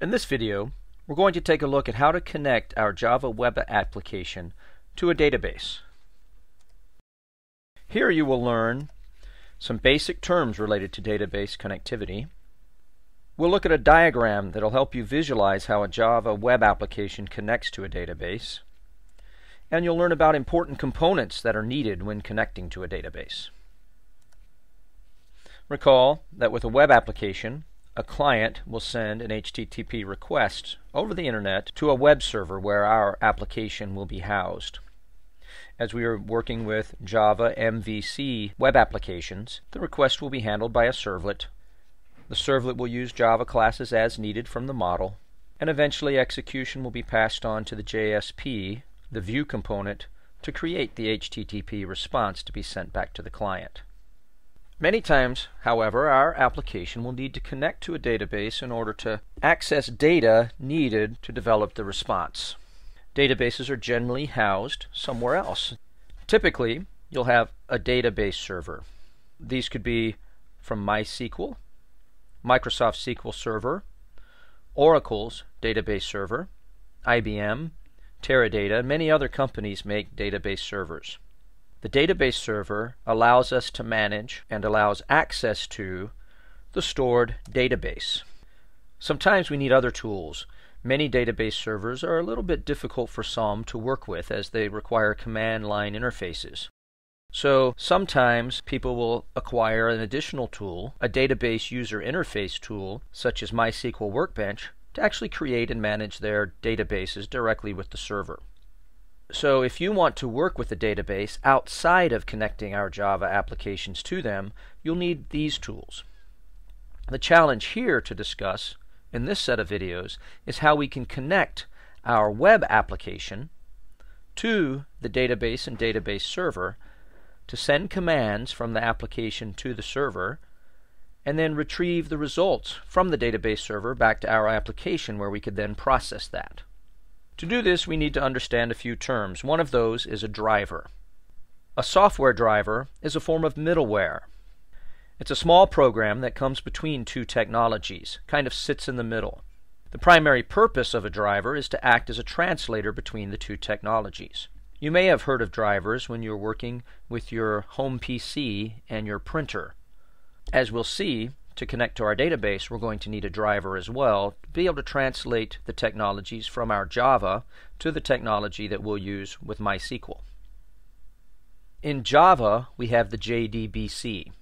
In this video, we're going to take a look at how to connect our Java web application to a database. Here you will learn some basic terms related to database connectivity. We'll look at a diagram that'll help you visualize how a Java web application connects to a database. And you'll learn about important components that are needed when connecting to a database. Recall that with a web application, a client will send an HTTP request over the internet to a web server where our application will be housed. As we are working with Java MVC web applications, the request will be handled by a servlet. The servlet will use Java classes as needed from the model, and eventually execution will be passed on to the JSP, the view component, to create the HTTP response to be sent back to the client. Many times, however, our application will need to connect to a database in order to access data needed to develop the response. Databases are generally housed somewhere else. Typically, you'll have a database server. These could be from MySQL, Microsoft SQL Server, Oracle's database server, IBM, Teradata, and many other companies make database servers. The database server allows us to manage and allows access to the stored database. Sometimes we need other tools. Many database servers are a little bit difficult for some to work with as they require command line interfaces. So sometimes people will acquire an additional tool, a database user interface tool, such as MySQL Workbench, to actually create and manage their databases directly with the server. So if you want to work with a database outside of connecting our Java applications to them, you'll need these tools. The challenge here to discuss in this set of videos is how we can connect our web application to the database and database server to send commands from the application to the server and then retrieve the results from the database server back to our application where we could then process that. To do this, we need to understand a few terms. One of those is a driver. A software driver is a form of middleware. It's a small program that comes between two technologies, kind of sits in the middle. The primary purpose of a driver is to act as a translator between the two technologies. You may have heard of drivers when you're working with your home PC and your printer. As we'll see, to connect to our database, we're going to need a driver as well to be able to translate the technologies from our Java to the technology that we'll use with MySQL. In Java, we have the JDBC.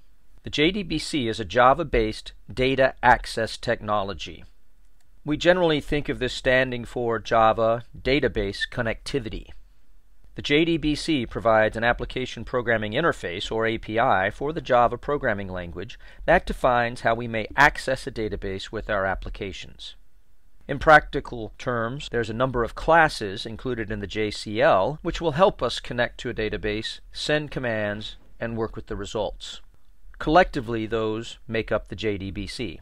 The JDBC is a Java-based data access technology. We generally think of this standing for Java Database Connectivity. The JDBC provides an application programming interface, or API, for the Java programming language that defines how we may access a database with our applications. In practical terms, there's a number of classes included in the JCL which will help us connect to a database, send commands, and work with the results. Collectively, those make up the JDBC.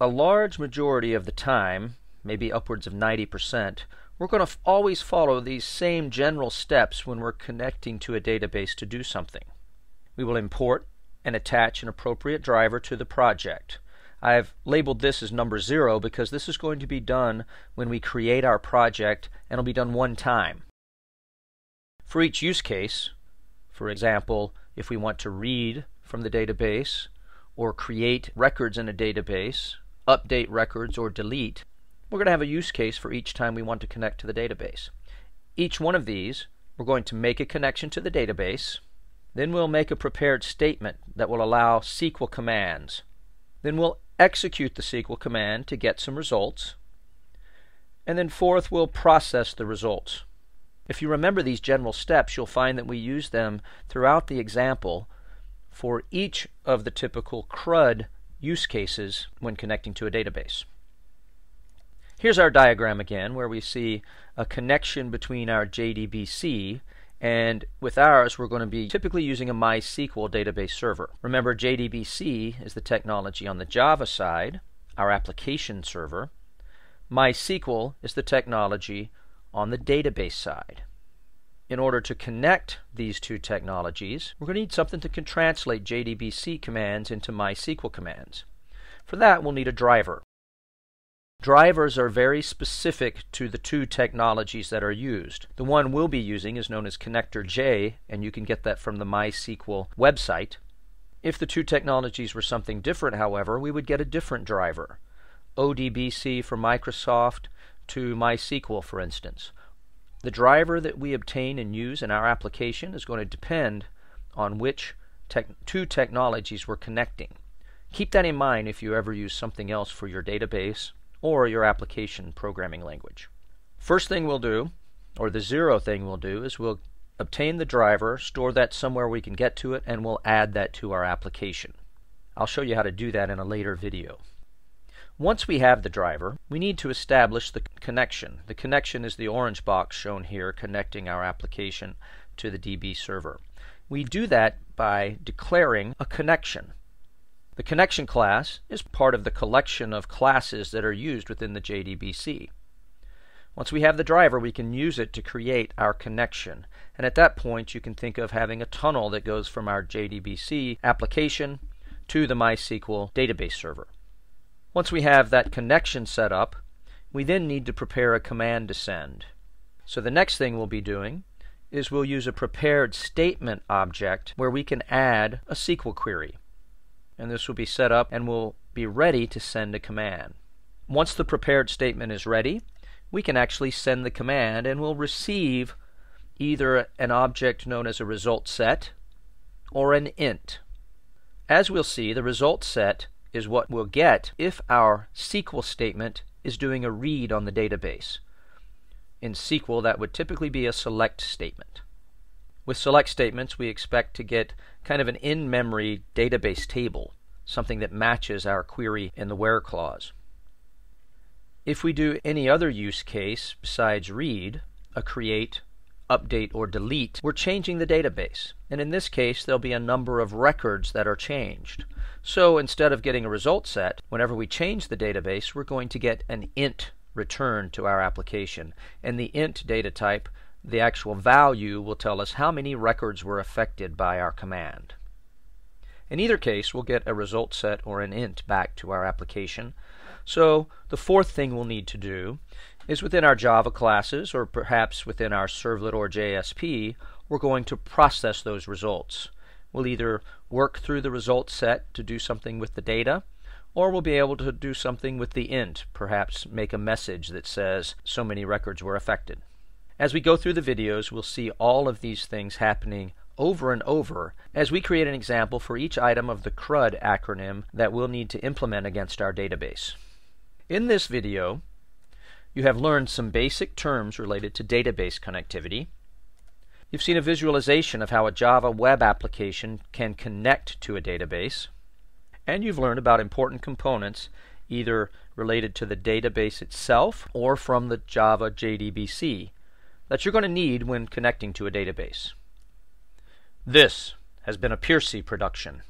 A large majority of the time, maybe upwards of 90%, we're going to always follow these same general steps when we're connecting to a database to do something. We will import and attach an appropriate driver to the project. I've labeled this as number zero because this is going to be done when we create our project and it'll be done one time. For each use case, for example, if we want to read from the database or create records in a database, update records or delete, we're going to have a use case for each time we want to connect to the database. Each one of these, we're going to make a connection to the database. Then we'll make a prepared statement that will allow SQL commands. Then we'll execute the SQL command to get some results. And then fourth, we'll process the results. If you remember these general steps, you'll find that we use them throughout the example for each of the typical CRUD use cases when connecting to a database. Here's our diagram again where we see a connection between our JDBC and with ours we're going to be typically using a MySQL database server. Remember JDBC is the technology on the Java side, our application server. MySQL is the technology on the database side. In order to connect these two technologies, we're going to need something that can translate JDBC commands into MySQL commands. For that, we'll need a driver. Drivers are very specific to the two technologies that are used. The one we'll be using is known as Connector J, and you can get that from the MySQL website. If the two technologies were something different, however, we would get a different driver. ODBC for Microsoft to MySQL, for instance. The driver that we obtain and use in our application is going to depend on which two technologies we're connecting. Keep that in mind if you ever use something else for your database or your application programming language. First thing we'll do, or the zero thing we'll do, is we'll obtain the driver, store that somewhere we can get to it, and we'll add that to our application. I'll show you how to do that in a later video. Once we have the driver, we need to establish the connection. The connection is the orange box shown here connecting our application to the DB server. We do that by declaring a connection. The connection class is part of the collection of classes that are used within the JDBC. Once we have the driver, we can use it to create our connection. And at that point, you can think of having a tunnel that goes from our JDBC application to the MySQL database server. Once we have that connection set up, we then need to prepare a command to send. So the next thing we'll be doing is we'll use a prepared statement object where we can add a SQL query and this will be set up and will be ready to send a command. Once the prepared statement is ready, we can actually send the command and we'll receive either an object known as a result set or an int. As we'll see, the result set is what we'll get if our SQL statement is doing a read on the database. In SQL, that would typically be a select statement. With select statements, we expect to get kind of an in-memory database table, something that matches our query in the where clause. If we do any other use case besides read, a create, update, or delete, we're changing the database. And in this case, there'll be a number of records that are changed. So instead of getting a result set, whenever we change the database, we're going to get an int return to our application. And the int data type the actual value will tell us how many records were affected by our command. In either case, we'll get a result set or an int back to our application. So the fourth thing we'll need to do is within our Java classes, or perhaps within our servlet or JSP, we're going to process those results. We'll either work through the result set to do something with the data, or we'll be able to do something with the int, perhaps make a message that says so many records were affected. As we go through the videos, we'll see all of these things happening over and over as we create an example for each item of the CRUD acronym that we'll need to implement against our database. In this video, you have learned some basic terms related to database connectivity. You've seen a visualization of how a Java web application can connect to a database. And you've learned about important components either related to the database itself or from the Java JDBC that you're going to need when connecting to a database. This has been a Piercy production.